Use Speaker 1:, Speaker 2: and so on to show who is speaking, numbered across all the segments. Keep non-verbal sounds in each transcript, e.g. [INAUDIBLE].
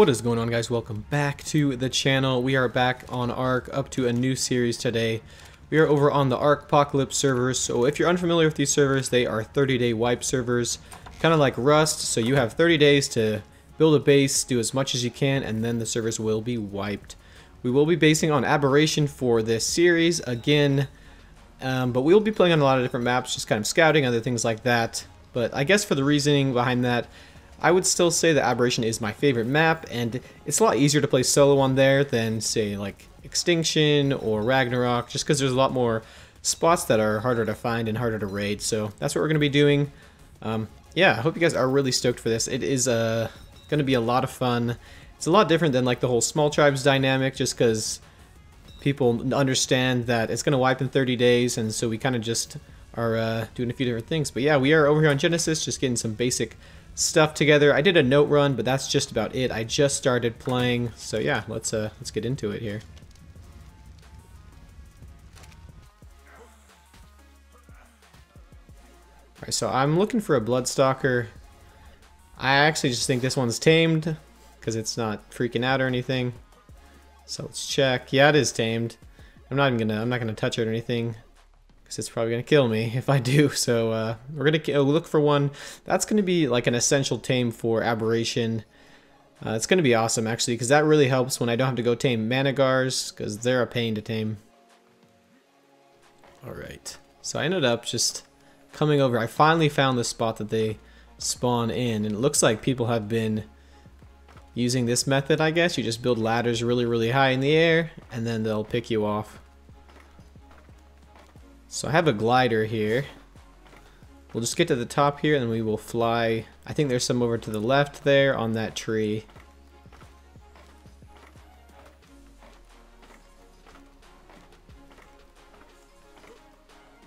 Speaker 1: What is going on guys? Welcome back to the channel. We are back on Ark up to a new series today. We are over on the Arkpocalypse servers. So if you're unfamiliar with these servers, they are 30 day wipe servers. Kind of like Rust, so you have 30 days to build a base, do as much as you can, and then the servers will be wiped. We will be basing on Aberration for this series again, um, but we will be playing on a lot of different maps, just kind of scouting, other things like that. But I guess for the reasoning behind that, I would still say that Aberration is my favorite map, and it's a lot easier to play solo on there than, say, like Extinction or Ragnarok, just because there's a lot more spots that are harder to find and harder to raid. So that's what we're going to be doing. Um, yeah, I hope you guys are really stoked for this. It is uh, going to be a lot of fun. It's a lot different than like the whole small tribes dynamic, just because people understand that it's going to wipe in 30 days, and so we kind of just are uh, doing a few different things. But yeah, we are over here on Genesis, just getting some basic stuff together. I did a note run, but that's just about it. I just started playing, so yeah, let's uh, let's get into it here. Alright, so I'm looking for a Bloodstalker. I actually just think this one's tamed, because it's not freaking out or anything. So let's check. Yeah, it is tamed. I'm not even gonna, I'm not gonna touch it or anything because it's probably going to kill me [LAUGHS] if I do. So uh, we're going to look for one. That's going to be like an essential tame for Aberration. Uh, it's going to be awesome actually because that really helps when I don't have to go tame Managars because they're a pain to tame. Alright, so I ended up just coming over. I finally found the spot that they spawn in and it looks like people have been using this method I guess. You just build ladders really really high in the air and then they'll pick you off. So I have a glider here. We'll just get to the top here and we will fly. I think there's some over to the left there on that tree.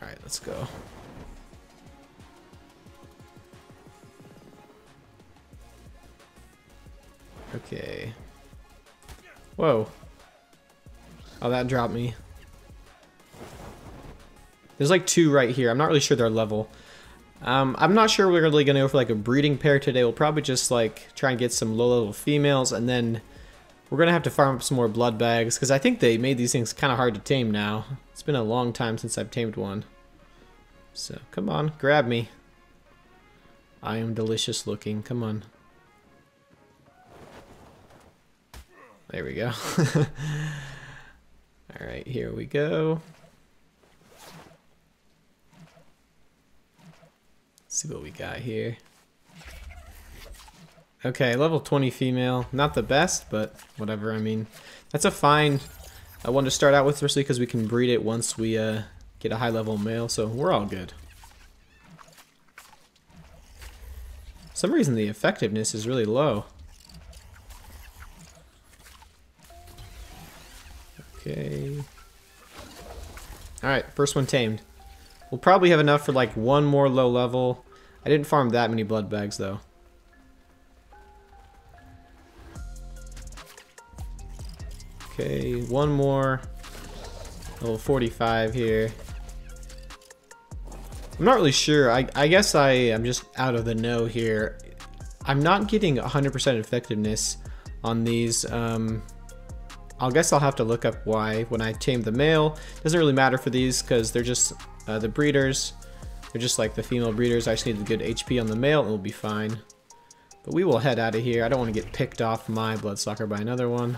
Speaker 1: Alright, let's go. Okay. Whoa. Oh, that dropped me. There's like two right here. I'm not really sure their level. Um, I'm not sure we're really going to go for like a breeding pair today. We'll probably just like try and get some low level females and then we're going to have to farm up some more blood bags because I think they made these things kind of hard to tame now. It's been a long time since I've tamed one. So come on, grab me. I am delicious looking. Come on. There we go. [LAUGHS] Alright, here we go. See what we got here. Okay, level 20 female. Not the best, but whatever. I mean, that's a fine uh, one to start out with, especially because we can breed it once we uh, get a high level male, so we're all good. For some reason the effectiveness is really low. Okay. Alright, first one tamed. We'll probably have enough for like one more low level. I didn't farm that many blood bags though. Okay, one more. Level 45 here. I'm not really sure. I, I guess I am just out of the know here. I'm not getting 100% effectiveness on these. Um, I guess I'll have to look up why when I tame the male. Doesn't really matter for these because they're just uh, the breeders, they're just like the female breeders. I just need a good HP on the male and we'll be fine. But we will head out of here. I don't want to get picked off my Bloodsucker by another one.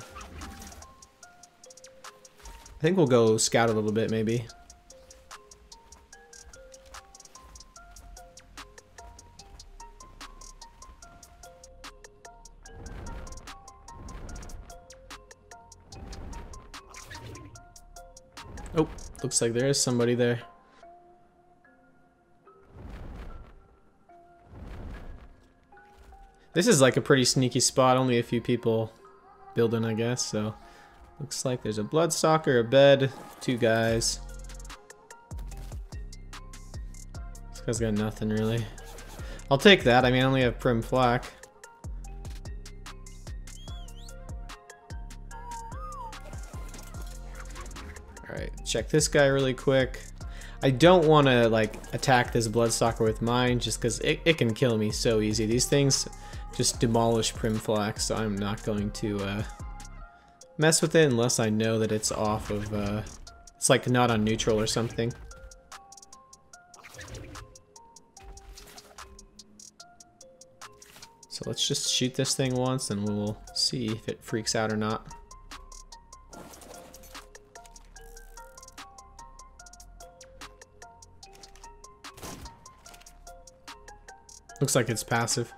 Speaker 1: I think we'll go scout a little bit maybe. Oh, looks like there is somebody there. This is like a pretty sneaky spot, only a few people building, I guess, so... Looks like there's a Bloodstalker, a bed, two guys. This guy's got nothing, really. I'll take that, I mean, I only have Prim Flak. Alright, check this guy really quick. I don't want to like attack this Bloodstalker with mine just because it, it can kill me so easy. These things just demolish Primflax, so I'm not going to uh, mess with it unless I know that it's off of, uh, it's like not on neutral or something. So let's just shoot this thing once and we'll see if it freaks out or not. Looks like it's passive.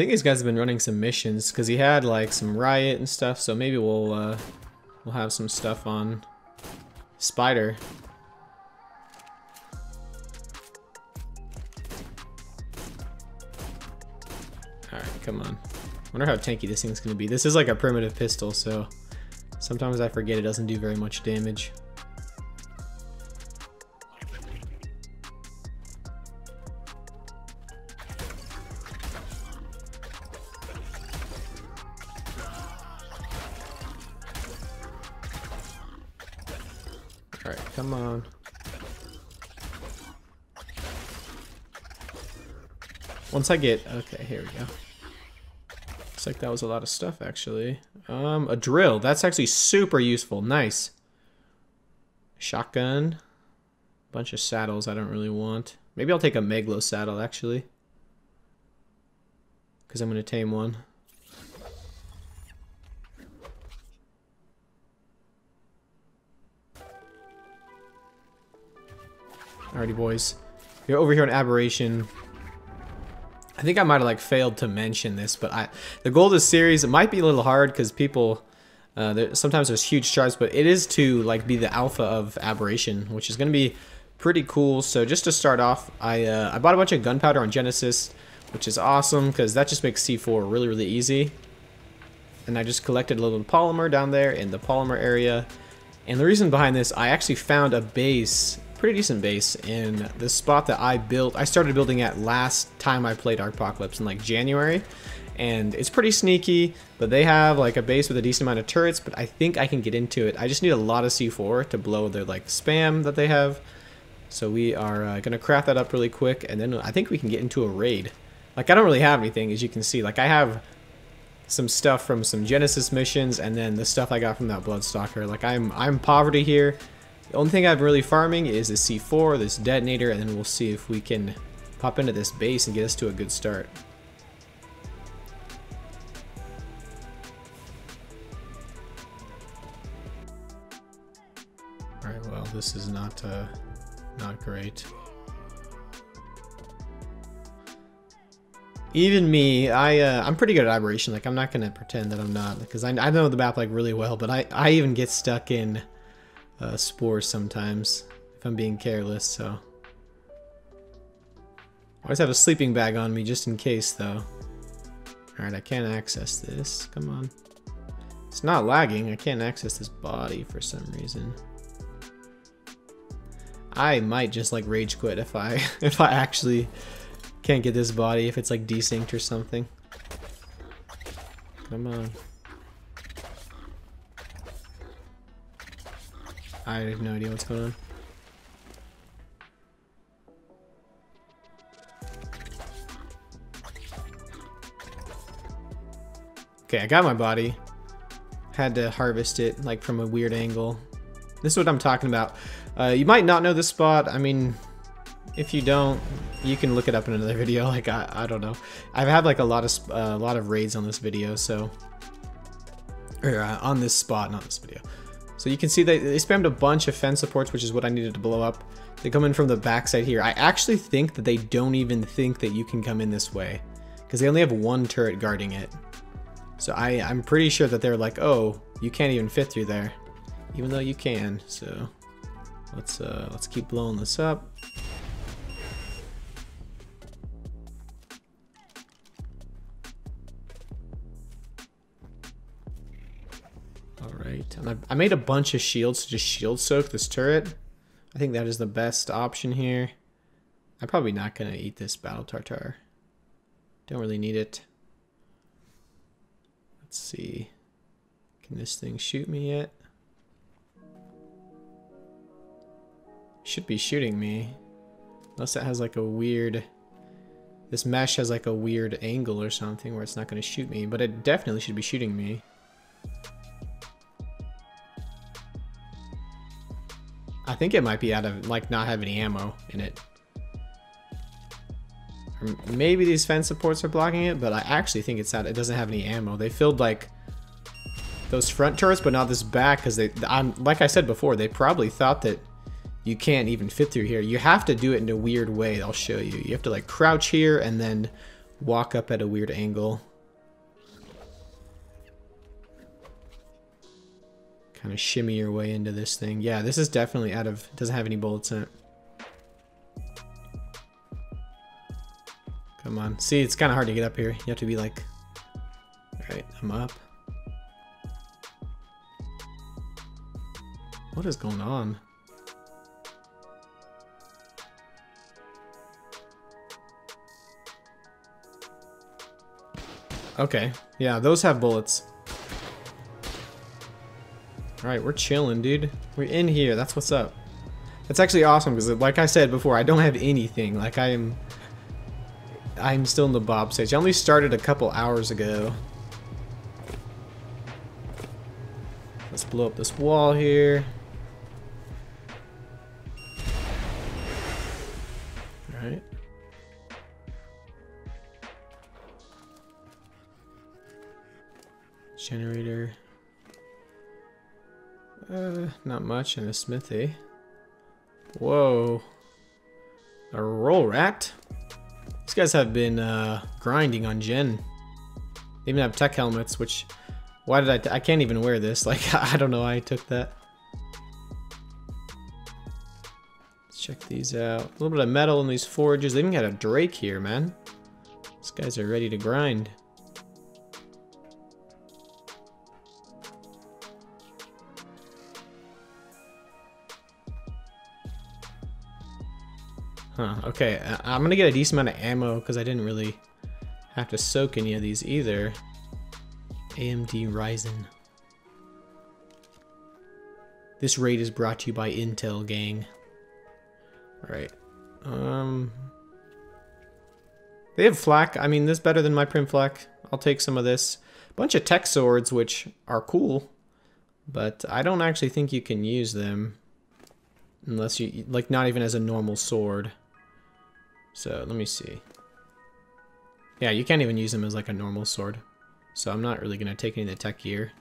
Speaker 1: Think these guys have been running some missions because he had like some riot and stuff, so maybe we'll uh, we'll have some stuff on Spider. Alright, come on. wonder how tanky this thing's gonna be. This is like a primitive pistol, so sometimes I forget it doesn't do very much damage. Alright, come on. Once I get... Okay, here we go. Looks like that was a lot of stuff, actually. Um, a drill. That's actually super useful. Nice. Shotgun. Bunch of saddles I don't really want. Maybe I'll take a Megalo saddle, actually. Because I'm going to tame one. Alrighty, boys. You're over here on Aberration. I think I might have like failed to mention this, but I the goal of this series it might be a little hard because people uh, there, sometimes there's huge charts, but it is to like be the alpha of Aberration, which is going to be pretty cool. So just to start off, I uh, I bought a bunch of gunpowder on Genesis, which is awesome because that just makes C4 really really easy. And I just collected a little polymer down there in the polymer area. And the reason behind this, I actually found a base pretty decent base in the spot that I built. I started building at last time I played Arkpocalypse in like January. And it's pretty sneaky, but they have like a base with a decent amount of turrets, but I think I can get into it. I just need a lot of C4 to blow their like spam that they have. So we are uh, going to craft that up really quick, and then I think we can get into a raid. Like, I don't really have anything, as you can see. Like, I have some stuff from some Genesis missions, and then the stuff I got from that Bloodstalker. Like, I'm, I'm poverty here, the only thing I'm really farming is this C4, this detonator, and then we'll see if we can pop into this base and get us to a good start. Alright, well, this is not, uh, not great. Even me, I, uh, I'm pretty good at aberration. Like, I'm not to pretend that I'm not, because I, I know the map, like, really well, but I, I even get stuck in uh, spores sometimes if I'm being careless, so. I always have a sleeping bag on me just in case, though. Alright, I can't access this. Come on. It's not lagging. I can't access this body for some reason. I might just like rage quit if I [LAUGHS] if I actually can't get this body if it's like desynced or something. Come on. I have no idea what's going on. Okay, I got my body. Had to harvest it, like, from a weird angle. This is what I'm talking about. Uh, you might not know this spot. I mean, if you don't, you can look it up in another [LAUGHS] video. Like, I, I don't know. I've had, like, a lot of, uh, a lot of raids on this video, so... Or, uh, on this spot, not this video. So you can see they, they spammed a bunch of fence supports, which is what I needed to blow up. They come in from the backside here. I actually think that they don't even think that you can come in this way. Because they only have one turret guarding it. So I, I'm pretty sure that they're like, oh, you can't even fit through there. Even though you can, so... Let's, uh, let's keep blowing this up. I made a bunch of shields to just shield soak this turret. I think that is the best option here. I'm probably not going to eat this Battle Tartare. Don't really need it. Let's see. Can this thing shoot me yet? should be shooting me. Unless it has like a weird... This mesh has like a weird angle or something where it's not going to shoot me. But it definitely should be shooting me. I think it might be out of, like, not have any ammo in it. Or maybe these fence supports are blocking it, but I actually think it's out. It doesn't have any ammo. They filled, like, those front turrets, but not this back, because they, I'm, like I said before, they probably thought that you can't even fit through here. You have to do it in a weird way. I'll show you. You have to like crouch here and then walk up at a weird angle. Kind of shimmy your way into this thing. Yeah, this is definitely out of, doesn't have any bullets in it. Come on. See, it's kind of hard to get up here. You have to be like, all right, I'm up. What is going on? Okay. Yeah, those have bullets. Alright, we're chilling, dude. We're in here. That's what's up. That's actually awesome, because like I said before, I don't have anything. Like, I am... I'm still in the Bob stage. I only started a couple hours ago. Let's blow up this wall here. Alright. Generator. Uh, not much in a smithy. Whoa. A roll rat? These guys have been uh, grinding on gen. They even have Tek helmets, which... Why did I... I can't even wear this. [LAUGHS] Like, I don't know why I took that. Let's check these out. A little bit of metal in these forges. They even got a Drake here, man. These guys are ready to grind. Huh, okay. I'm gonna get a decent amount of ammo because I didn't really have to soak any of these either. AMD Ryzen. This raid is brought to you by Intel, gang. Alright. Um... They have flak. I mean, this is better than my prim flak. I'll take some of this. Bunch of Tek swords, which are cool. But I don't actually think you can use them. Unless you, like, not even as a normal sword. So let me see. Yeah, you can't even use them as like a normal sword. So I'm not really going to take any of the Tek gear.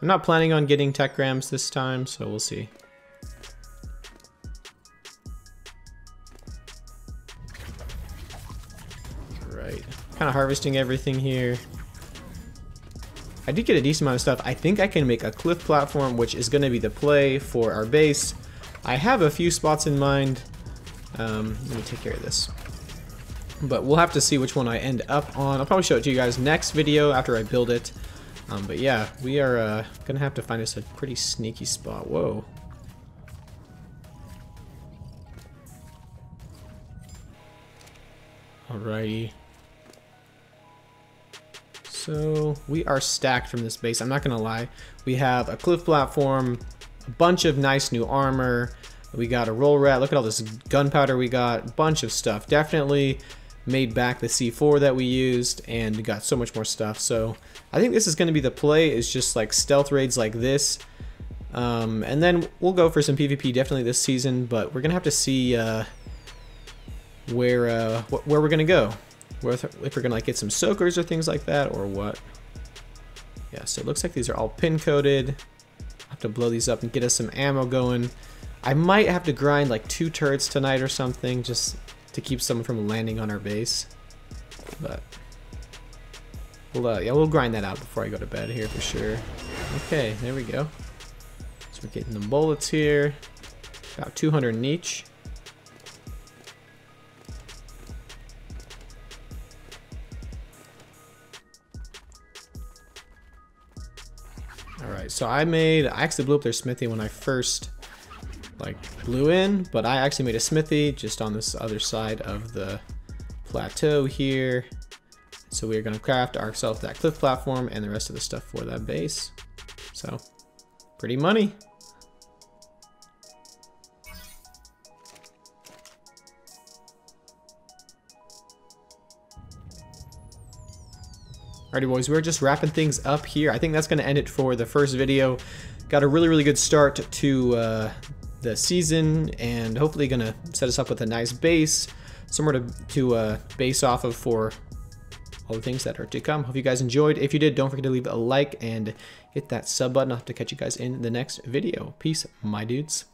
Speaker 1: I'm not planning on getting Tek grams this time, so we'll see. Right. Kind of harvesting everything here. I did get a decent amount of stuff. I think I can make a cliff platform, which is going to be the play for our base. I have a few spots in mind. Um, let me take care of this. But we'll have to see which one I end up on. I'll probably show it to you guys next video after I build it. Um, but yeah, we are uh, gonna have to find us a pretty sneaky spot. Whoa. Alrighty. So we are stacked from this base. I'm not gonna lie. We have a cliff platform, a bunch of nice new armor. We got a roll rat. Look at all this gunpowder we got. Bunch of stuff. Definitely made back the C4 that we used and got so much more stuff. So I think this is going to be the play is just like stealth raids like this. Um, and then we'll go for some PvP definitely this season, but we're going to have to see uh, where uh, wh where we're going to go. Where, if we're going to like get some soakers or things like that or what. Yeah, so it looks like these are all pin coded. I'll have to blow these up and get us some ammo going. I might have to grind like two turrets tonight or something, just to keep someone from landing on our base. But we'll uh, yeah we'll grind that out before I go to bed here for sure. Okay, there we go. So we're getting the bullets here. About 200 in each. Alright, so I made, I actually blew up their smithy when I first like blew in, but I actually made a smithy just on this other side of the plateau here. So we are gonna craft ourselves that cliff platform and the rest of the stuff for that base. So pretty money. Alrighty boys, we're just wrapping things up here. I think that's going to end it for the first video. Got a really, really good start to uh, the season and hopefully to set us up with a nice base, somewhere to, to uh, base off of for all the things that are to come. Hope you guys enjoyed. If you did, don't forget to leave a like and hit that sub button. I'll have to catch you guys in the next video. Peace, my dudes.